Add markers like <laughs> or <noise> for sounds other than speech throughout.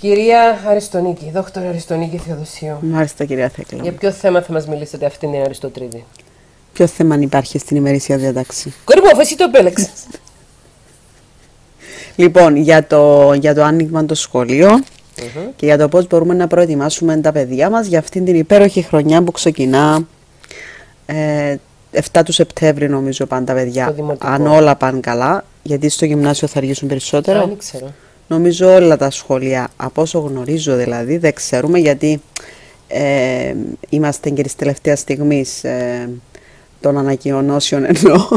Κυρία Αριστονίκη, δόκτωρα Αριστονίκη Θεοδοσίου. Μάλιστα, κυρία Θέκλα. Για ποιο θέμα θα μας μιλήσετε αυτήν την Αριστοτρίδη. Ποιο θέμα υπάρχει στην ημερήσια διάταξη; Κορή μου, αφού εσύ το επέλεξες. <laughs> λοιπόν, για το, για το άνοιγμα των σχολείων και για το πώς μπορούμε να προετοιμάσουμε τα παιδιά μας για αυτήν την υπέροχη χρονιά που ξεκινά ε, 7 του Σεπτέμβρη νομίζω πάνε τα παιδιά, αν όλα πάνε καλά, γιατί στο γυμνάσιο θα αργήσουν περισσότερο. Δεν ξέρω. Νομίζω όλα τα σχολεία, από όσο γνωρίζω δηλαδή, δεν ξέρουμε γιατί ε, είμαστε και της τελευταίας στιγμής ε, των ανακοινώσεων εννοώ.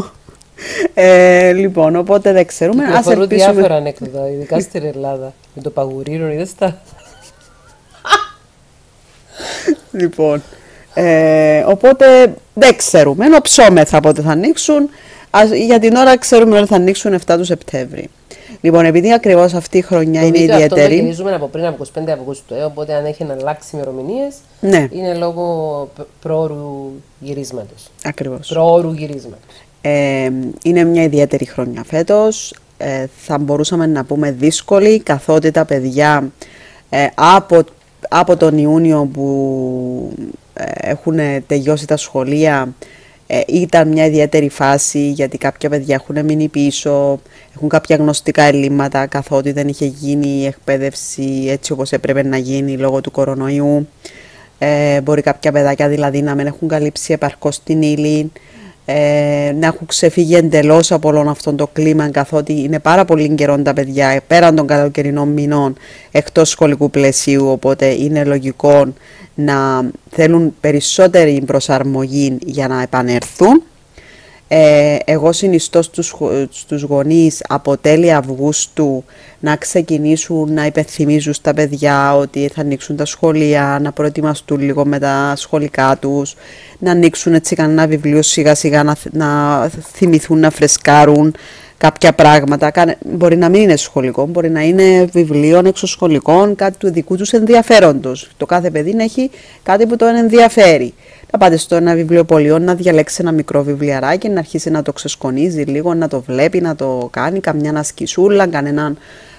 Ε, λοιπόν, οπότε δεν ξέρουμε. Ας ελπίσουμε... διάφορα ανέκδοτα, ειδικά στην Ελλάδα. Με το παγουρίρο, είδες τα. λοιπόν, ε, οπότε δεν ξέρουμε. Ενώ ψώμεθα πότε θα ανοίξουν. για την ώρα ξέρουμε ότι θα ανοίξουν 7 του Σεπτέμβρη. Λοιπόν, επειδή ακριβώς αυτή η χρονιά το είναι ιδιαίτερη. Αυτό το γυρίζουμε από πριν από 25 Αυγούστου, ε, οπότε αν έχει αλλάξει ημερομηνίες, ναι. είναι λόγω πρόωρου γυρίσματος. Ακριβώς. Πρόωρου γυρίσματος. Ε, είναι μια ιδιαίτερη χρονιά φέτος. Ε, θα μπορούσαμε να πούμε δύσκολη, καθότι τα παιδιά ε, από, από τον Ιούνιο που ε, έχουν τελειώσει τα σχολεία ε, ήταν μια ιδιαίτερη φάση γιατί κάποια παιδιά έχουν μείνει πίσω, έχουν κάποια γνωστικά ελλείμματα καθότι δεν είχε γίνει η εκπαίδευση έτσι όπως έπρεπε να γίνει λόγω του κορονοϊού. Ε, μπορεί κάποια παιδάκια δηλαδή να μην έχουν καλύψει επαρκώς την ύλη, ε, να έχουν ξεφύγει εντελώς από όλο αυτό το κλίμα, καθότι είναι πάρα πολύ καιρό τα παιδιά πέραν των καλοκαιρινών μηνών εκτός σχολικού πλαισίου. Οπότε είναι λογικό να θέλουν περισσότερη προσαρμογή για να επανερθούν. Ε, εγώ συνιστώ στους, στους γονείς από τέλη Αυγούστου να ξεκινήσουν να υπενθυμίζουν στα παιδιά ότι θα ανοίξουν τα σχολεία, να προετοιμαστούν λίγο με τα σχολικά τους, να ανοίξουν έτσι κανένα βιβλίο σιγά σιγά, να, να θυμηθούν να φρεσκάρουν κάποια πράγματα. Μπορεί να μην είναι σχολικό, μπορεί να είναι βιβλίων εξωσχολικών, κάτι του δικού τους ενδιαφέροντος. Το κάθε παιδί να έχει κάτι που τον ενδιαφέρει να πάτε στο ένα βιβλιοπωλείο να διαλέξει ένα μικρό βιβλιαράκι, να αρχίσει να το ξεσκονίζει λίγο, να το βλέπει, να το κάνει, καμιά ασκησούλα, κανέναν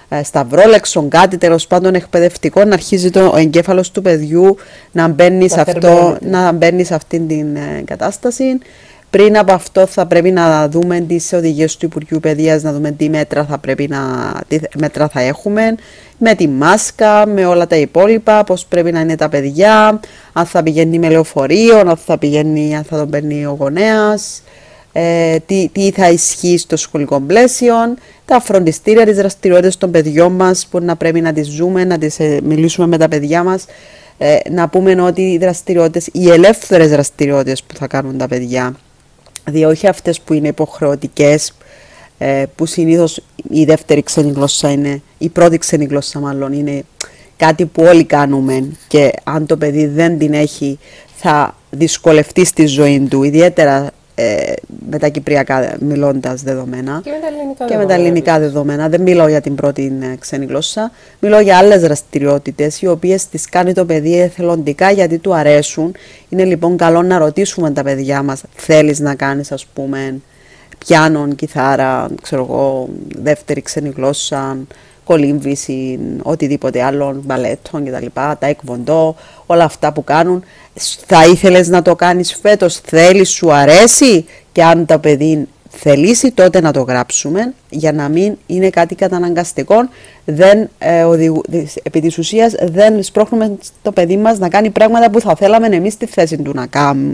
ε, σταυρόλεξον, κάτι τέλος πάντων εκπαιδευτικό, να αρχίζει το, ο εγκέφαλος του παιδιού να μπαίνει σε, αυτό, να μπαίνει σε αυτήν την ε, κατάσταση. Πριν από αυτό θα πρέπει να δούμε τις οδηγίες του Υπουργείου Παιδείας, να δούμε τι μέτρα θα πρέπει να, τι μέτρα θα έχουμε, με τη μάσκα, με όλα τα υπόλοιπα, πώς πρέπει να είναι τα παιδιά, αν θα πηγαίνει με λεωφορείο, αν θα πηγαίνει, αν θα τον παίρνει ο γονέας, ε, τι, τι θα ισχύει στο σχολικό πλαίσιο, τα φροντιστήρια, τις δραστηριότητες των παιδιών μας που να πρέπει να τις ζούμε, να τις ε, μιλήσουμε με τα παιδιά μας, ε, να πούμε ότι οι δραστηριότητες, οι ελεύθερες δραστηριότητες που θα κάνουν τα παιδιά, δηλαδή όχι αυτές που είναι υποχρεωτικές, ε, που συνήθως η δεύτερη ξένη γλώσσα είναι, η πρώτη ξένη γλώσσα μάλλον είναι κάτι που όλοι κάνουμε και αν το παιδί δεν την έχει θα δυσκολευτεί στη ζωή του, ιδιαίτερα ε, με τα κυπριακά μιλώντας δεδομένα και με τα ελληνικά, και δεδομένα, με τα ελληνικά δεδομένα. Δεν μιλάω για την πρώτη ε, ξένη γλώσσα. Μιλάω για άλλες δραστηριότητες, οι οποίες τις κάνει το παιδί εθελοντικά γιατί του αρέσουν. Είναι λοιπόν καλό να ρωτήσουμε τα παιδιά μας, θέλεις να κάνεις, ας πούμε, πιάνον, κιθάρα, ξέρω εγώ, δεύτερη ξένη γλώσσα, κολύμβηση, οτιδήποτε άλλο, μπαλέτων κτλ. Τα εκβοντό, όλα αυτά που κάνουν. Θα ήθελες να το κάνεις φέτος, θέλεις, σου αρέσει; Και αν το παιδί θελήσει τότε να το γράψουμε για να μην είναι κάτι καταναγκαστικό δεν, ε, οδηγου, επί της ουσίας δεν σπρώχνουμε το παιδί μας να κάνει πράγματα που θα θέλαμε εμείς στη θέση του να,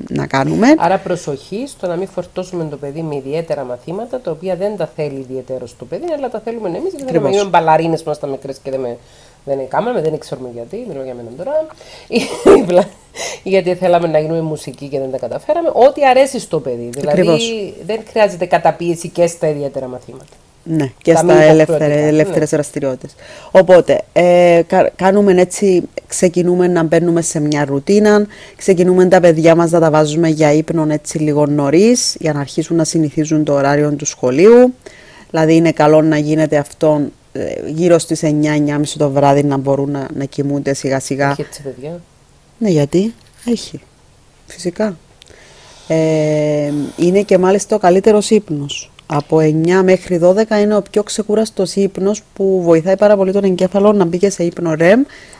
να κάνουμε. Άρα προσοχή στο να μην φορτώσουμε το παιδί με ιδιαίτερα μαθήματα τα οποία δεν τα θέλει ιδιαίτερος το παιδί αλλά τα θέλουμε εμείς γιατί δεν είμαστε μπαλαρίνες που είμαστε μικρές και δεν, με, δεν κάναμε, δεν ξέρουμε γιατί, μιλώ για μένα τώρα. <laughs> γιατί θέλαμε να γίνουμε μουσική και δεν τα καταφέραμε. Ό,τι αρέσει στο παιδί. Δηλαδή δεν χρειάζεται καταπίεση και στα ιδιαίτερα μαθήματα. Ναι, και στα ελεύθερε ναι. δραστηριότητες. Οπότε, ε, κάνουμε έτσι, ξεκινούμε να μπαίνουμε σε μια ρουτίνα, ξεκινούμε τα παιδιά μας να τα βάζουμε για ύπνο έτσι λίγο νωρίς, για να αρχίσουν να συνηθίζουν το ωράριο του σχολείου. Δηλαδή είναι καλό να γίνεται αυτό ε, γύρω στις 9-9.30 το βράδυ να μπορούν να, να κοιμούνται σιγά σιγά. Έχει έτσι παιδιά. Ναι, γιατί έχει. Φυσικά. Ε, είναι και μάλιστα ο καλύτερος ύπνος Από 9 μέχρι 12 είναι ο πιο ξεκούραστος ύπνος που βοηθάει πάρα πολύ τον εγκέφαλο να μπει και σε ύπνο REM,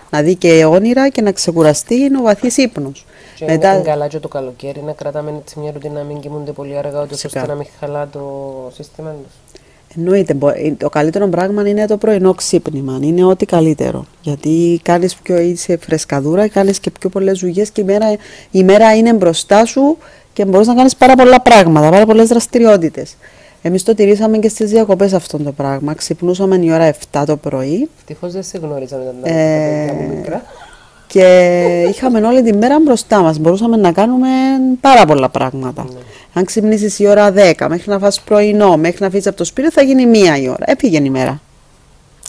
να δει και όνειρα και να ξεκουραστεί, είναι ο βαθύς ύπνος. Και Μετά... είναι καλά και το καλοκαίρι να κρατάμε έτσι μια ρουτίνα να μην κοιμούνται πολύ αργά, ώστε να μην χαλά το σύστημα τους. Εννοείται, το καλύτερο πράγμα είναι το πρωινό ξύπνημα, είναι ό,τι καλύτερο. Γιατί κάνεις πιο είσαι φρεσκαδούρα, κάνεις και πιο πολλές ζουγιές και η μέρα, η μέρα είναι μπροστά σου και μπορείς να κάνεις πάρα πολλά πράγματα, πάρα πολλές δραστηριότητες. Εμείς το τηρήσαμε και στις διακοπές αυτό το πράγμα. Ξυπνούσαμε η ώρα 7 το πρωί. Ευτυχώς δεν σε γνώριζαμε τα ε, μικρά. Και είχαμε όλη τη μέρα μπροστά μας. Μπορούσαμε να κάνουμε πάρα πολλά πράγματα. Ναι. Αν ξυπνήσεις η ώρα 10, μέχρι να φας πρωινό, μέχρι να φύγεις από το σπίτι, θα γίνει μία η ώρα. Έπηγε η μέρα.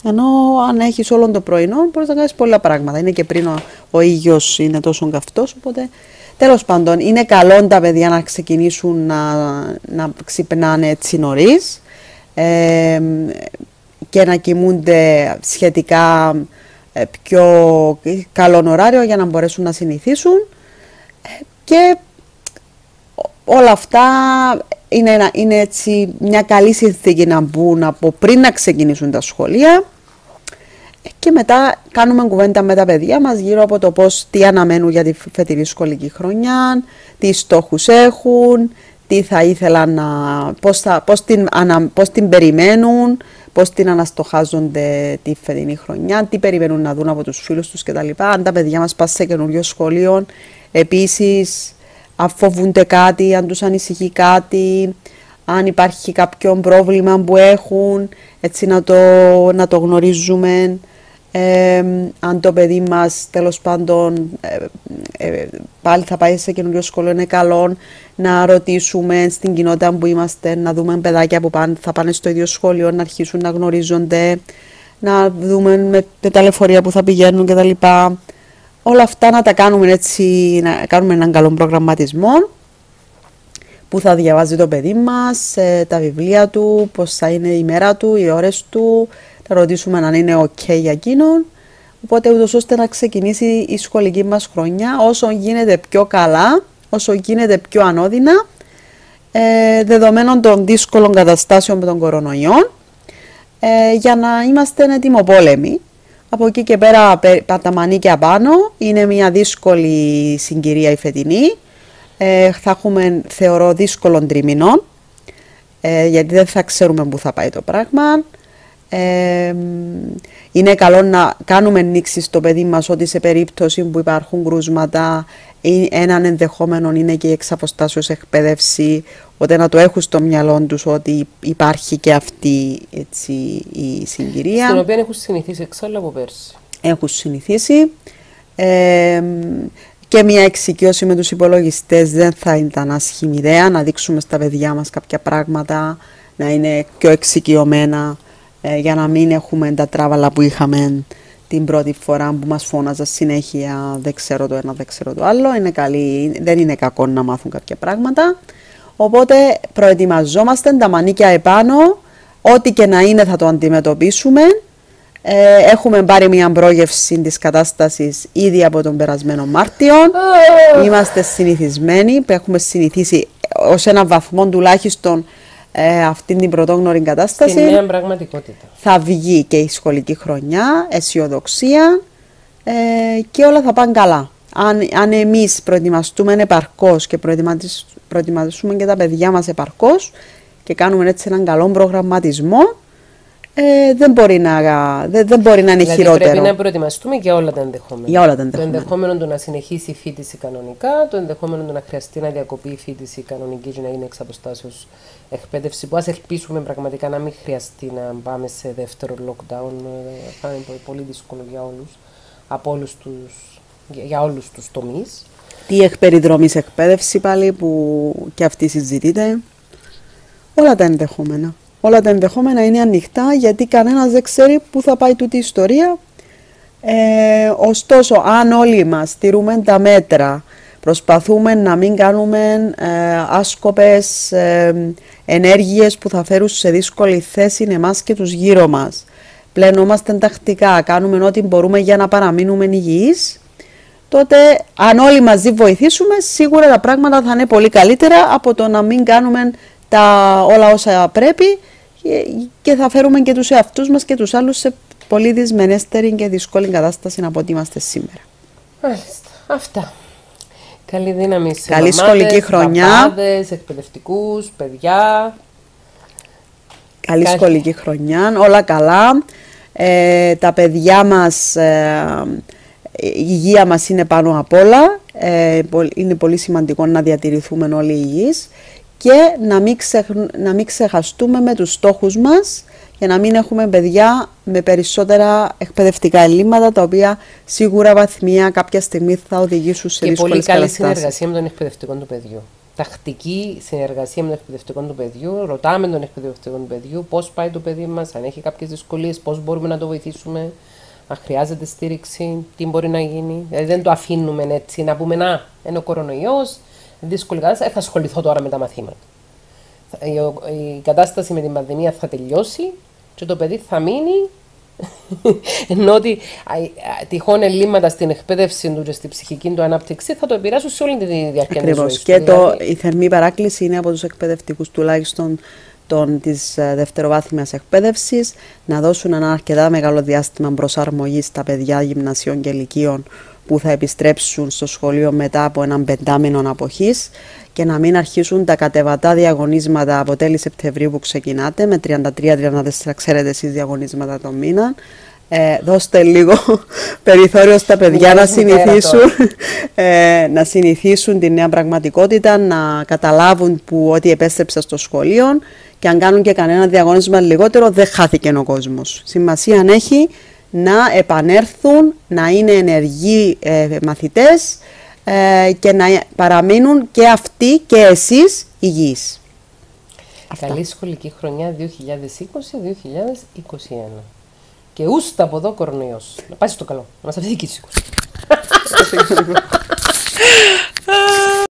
Ενώ αν έχεις όλο το πρωινό, μπορείς να κάνεις πολλά πράγματα. Είναι και πριν ο, ο ήλιος είναι τόσο καυτός, οπότε Τέλος πάντων, είναι καλό τα παιδιά να ξεκινήσουν να, να ξυπνάνε έτσι νωρίς ε, και να κοιμούνται σχετικά ε, πιο καλό ωράριο για να μπορέσουν να συνηθίσουν ε, και όλα αυτά είναι, είναι έτσι μια καλή συνθήκη να μπουν από πριν να ξεκινήσουν τα σχολεία και μετά κάνουμε κουβέντα με τα παιδιά μας γύρω από το πώς, τι αναμένουν για τη φετινή σχολική χρονιά, τι στόχους έχουν, τι θα ήθελαν να, πώς, θα, πώς, την, ανα, πώς την περιμένουν, πώς την αναστοχάζονται τη φετινή χρονιά, τι περιμένουν να δουν από τους φίλους τους κτλ. Αν τα παιδιά μας πάνε σε καινούριο σχολείο, επίσης αφοβούνται κάτι, αν τους ανησυχεί κάτι, αν υπάρχει κάποιο πρόβλημα που έχουν, έτσι να το, να το γνωρίζουμε αν το παιδί μας τέλος πάντων ε, ε, πάλι θα πάει σε καινούριο σχολείο είναι καλό να ρωτήσουμε στην κοινότητα που είμαστε να δούμε παιδάκια που πάνε, θα πάνε στο ίδιο σχολείο να αρχίσουν να γνωρίζονται να δούμε με, με τα λεωφορεία που θα πηγαίνουν κτλ. Όλα αυτά να τα κάνουμε έτσι, να κάνουμε έναν καλό προγραμματισμό που θα διαβάζει το παιδί μας, ε, τα βιβλία του, πώς θα είναι η μέρα του, οι ώρες του, θα ρωτήσουμε αν είναι ok για εκείνον. Οπότε ούτως ώστε να ξεκινήσει η σχολική μας χρονιά όσο γίνεται πιο καλά, όσο γίνεται πιο ανώδυνα, ε, δεδομένων των δύσκολων καταστάσεων με τον κορονοϊό, ε, για να είμαστε ετοιμοπόλεμοι. Από εκεί και πέρα τα μανίκια πάνω, είναι μια δύσκολη συγκυρία η φετινή. Ε, θα έχουμε, θεωρώ, δύσκολων τριμηνών, ε, γιατί δεν θα ξέρουμε πού θα πάει το πράγμα είναι καλό να κάνουμε νήξη στο παιδί μας ότι σε περίπτωση που υπάρχουν κρούσματα έναν ενδεχόμενο είναι και η εξαποστάσεως εκπαίδευση ότι να το έχουν στο μυαλό τους ότι υπάρχει και αυτή έτσι, η συγκυρία. Στην οποία έχουν συνηθίσει εξάλλου από πέρσι. Έχουν συνηθίσει. και μια εξοικείωση με τους υπολογιστές δεν θα ήταν άσχημη ιδέα να δείξουμε στα παιδιά μας κάποια πράγματα να είναι πιο εξοικειωμένα ε, για να μην έχουμε τα τράβαλα που είχαμε την πρώτη φορά που μας φώναζα συνέχεια δεν ξέρω το ένα, δεν ξέρω το άλλο. Είναι καλή, δεν είναι κακό να μάθουν κάποια πράγματα. Οπότε προετοιμαζόμαστε τα μανίκια επάνω, ό,τι και να είναι θα το αντιμετωπίσουμε. Ε, έχουμε πάρει μια πρόγευση της κατάστασης ήδη από τον περασμένο Μάρτιο. Είμαστε συνηθισμένοι, έχουμε συνηθίσει ως ένα βαθμό τουλάχιστον ε, αυτή την πρωτόγνωρη κατάσταση. Στην νέα πραγματικότητα. Θα βγει και η σχολική χρονιά, αισιοδοξία ε, και όλα θα πάνε καλά. Αν, αν εμείς προετοιμαστούμε επαρκώς και προετοιμαστούμε και τα παιδιά μας επαρκώς και κάνουμε έτσι έναν καλό προγραμματισμό, ε, δεν, μπορεί να, δεν, δεν μπορεί να είναι δηλαδή χειρότερο. Πρέπει να προετοιμαστούμε για όλα τα ενδεχόμενα. Για όλα τα ενδεχόμενα. Το ενδεχόμενο του να συνεχίσει η φίτηση κανονικά, το ενδεχόμενο του να χρειαστεί να διακοπεί η φίτηση κανονική και να είναι εξ αποστάσεως εκπαίδευση. Που ας ελπίσουμε πραγματικά να μην χρειαστεί να πάμε σε δεύτερο lockdown. Ε, θα είναι πολύ δύσκολο για όλους. Από όλους τους, για όλους τους τομείς. Τι εκπεριδρομή εκπαίδευση πάλι που και αυτή συζητείται. Όλα τα ενδεχόμενα. Όλα τα ενδεχόμενα είναι ανοιχτά γιατί κανένας δεν ξέρει πού θα πάει τούτη η ιστορία. Ε, ωστόσο, αν όλοι μας τηρούμε τα μέτρα, προσπαθούμε να μην κάνουμε ε, άσκοπες ε, ενέργειες που θα φέρουν σε δύσκολη θέση εμάς και τους γύρω μας. Πλενόμαστε τακτικά, κάνουμε ό,τι μπορούμε για να παραμείνουμε υγιείς, τότε αν όλοι μαζί βοηθήσουμε, σίγουρα τα πράγματα θα είναι πολύ καλύτερα από το να μην κάνουμε τα, όλα όσα πρέπει και θα φέρουμε και τους εαυτούς μας και τους άλλους σε πολύ δυσμενέστερη και δύσκολη κατάσταση από ό,τι είμαστε σήμερα. Μάλιστα. Αυτά. Καλή δύναμη σε Καλή μαμάδες, σχολική χρονιά. Παπάδες, εκπαιδευτικούς, παιδιά. Καλή σχολική χρονιά. Όλα καλά. Ε, τα παιδιά μας, ε, η υγεία μας είναι πάνω απ' όλα. Ε, είναι πολύ σημαντικό να διατηρηθούμε όλοι υγιείς και να μην, να μην ξεχαστούμε με τους στόχους μας για να μην έχουμε παιδιά με περισσότερα εκπαιδευτικά ελλείμματα, τα οποία σίγουρα βαθμία κάποια στιγμή θα οδηγήσουν σε δύσκολες Και πολύ καλή συνεργασία με τον εκπαιδευτικό του παιδιού. Τακτική συνεργασία με τον εκπαιδευτικό του παιδιού. Ρωτάμε τον εκπαιδευτικό του παιδιού πώς πάει το παιδί μας, αν έχει κάποιες δυσκολίες, πώς μπορούμε να το βοηθήσουμε, αν χρειάζεται στήριξη, τι μπορεί να γίνει. Δηλαδή δεν το αφήνουμε έτσι να πούμε Να, είναι ο κορονοϊός, δύσκολη κατάσταση, ε, θα ασχοληθώ τώρα με τα μαθήματα. Η κατάσταση με την πανδημία θα τελειώσει και το παιδί θα μείνει <laughs> ενώ ότι τυχόν ελλείμματα στην εκπαίδευση του και στην ψυχική του ανάπτυξη θα το επηρεάσουν σε όλη τη διάρκεια της ζωής. Και το, η θερμή παράκληση είναι από τους εκπαιδευτικούς τουλάχιστον των, της ε, δευτεροβάθμιας εκπαίδευσης να δώσουν ένα αρκετά μεγάλο διάστημα προσαρμογής στα παιδιά γυμνασίων και ηλικίων που θα επιστρέψουν στο σχολείο μετά από έναν πεντάμινο αποχής και να μην αρχίσουν τα κατεβατά διαγωνίσματα από τέλη Σεπτεμβρίου που ξεκινάτε με 33-34 ξέρετε εσείς διαγωνίσματα το μήνα. Ε, δώστε λίγο <laughs> περιθώριο στα παιδιά να συνηθίσουν, <laughs> ε, να συνηθίσουν τη νέα πραγματικότητα, να καταλάβουν που ότι επέστρεψα στο σχολείο και αν κάνουν και κανένα διαγωνίσμα λιγότερο δεν χάθηκε ο κόσμος. Σημασία έχει να επανέρθουν, να είναι ενεργοί ε, μαθητές ε, και να παραμείνουν και αυτοί και εσείς υγιείς. Καλή σχολική χρονιά 2020-2021. Και ούστα από εδώ κορονοϊός. Να πάει στο καλό. Να μας αφήσει <laughs> <laughs>